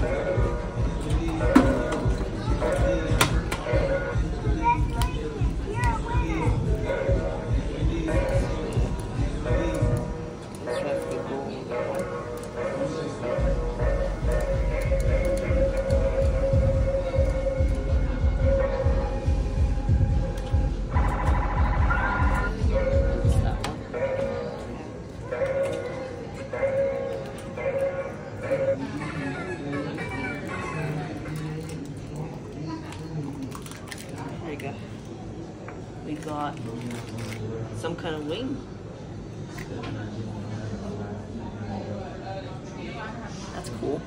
There We got some kind of wing. That's cool.